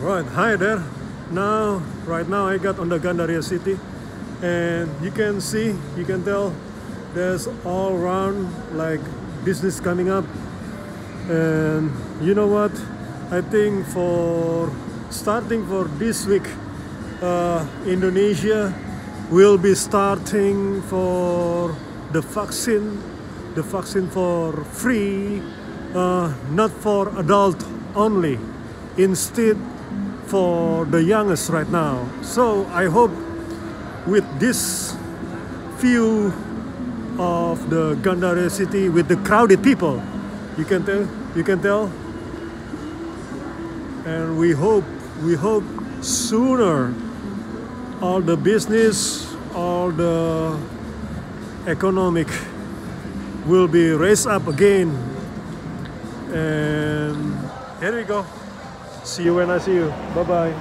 Right, hi there. Now, right now I got on the Gandaria city and you can see, you can tell there's all around like business coming up and you know what? I think for starting for this week, uh, Indonesia will be starting for the vaccine, the vaccine for free, uh, not for adult only, instead for the youngest right now. So I hope with this view of the Gandaria city with the crowded people, you can tell, you can tell, and we hope, we hope sooner all the business, all the economic will be raised up again. And here we go. See you when I see you. Bye bye.